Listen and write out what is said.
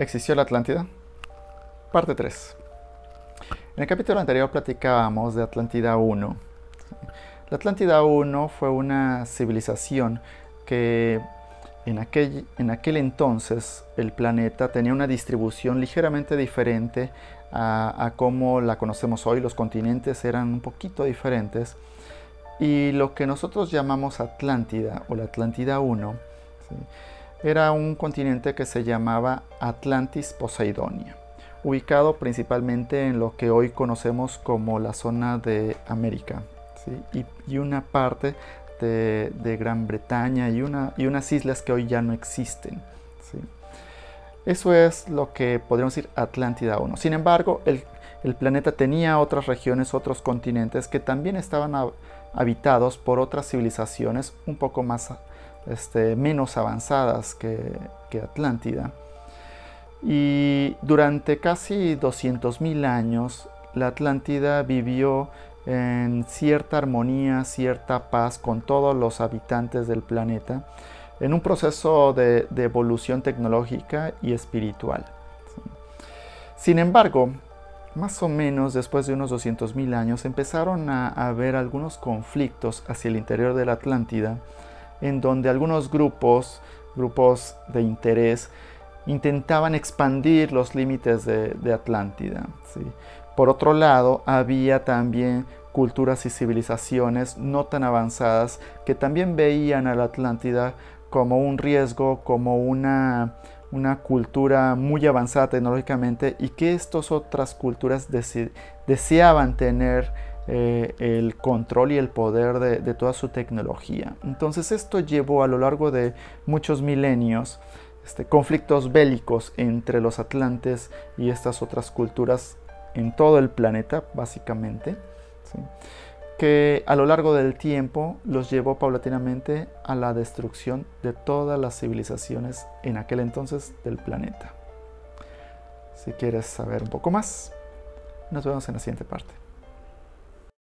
¿Existió la Atlántida? Parte 3. En el capítulo anterior platicábamos de Atlántida 1. La Atlántida 1 fue una civilización que en aquel, en aquel entonces el planeta tenía una distribución ligeramente diferente a, a cómo la conocemos hoy. Los continentes eran un poquito diferentes. Y lo que nosotros llamamos Atlántida o la Atlántida 1 era un continente que se llamaba Atlantis Poseidonia, ubicado principalmente en lo que hoy conocemos como la zona de América y, una parte de, Gran Bretaña y, una, y, unas islas que hoy ya no existen. Eso es lo que podríamos decir Atlántida 1. Sin embargo, el, el planeta tenía otras regiones, otros continentes que también estaban habitados por otras civilizaciones un poco más este, menos avanzadas que, Atlántida. Y durante casi 200.000 años, la Atlántida vivió en cierta armonía, cierta paz con todos los habitantes del planeta, en un proceso de, evolución tecnológica y espiritual. Sin embargo, más o menos después de unos 200.000 años empezaron a haber algunos conflictos hacia el interior de la Atlántida en donde algunos grupos, grupos de interés, intentaban expandir los límites de, Atlántida. Por otro lado, había también culturas y civilizaciones no tan avanzadas que también veían a la Atlántida como un riesgo, como una, una cultura muy avanzada tecnológicamente y que estas otras culturas deseaban tener eh, el control y el poder de, toda su tecnología. Entonces esto llevó a lo largo de muchos milenios este, conflictos bélicos entre los atlantes y estas otras culturas en todo el planeta, básicamente, que a lo largo del tiempo los llevó paulatinamente a la destrucción de todas las civilizaciones en aquel entonces del planeta. Si quieres saber un poco más, nos vemos en la siguiente parte.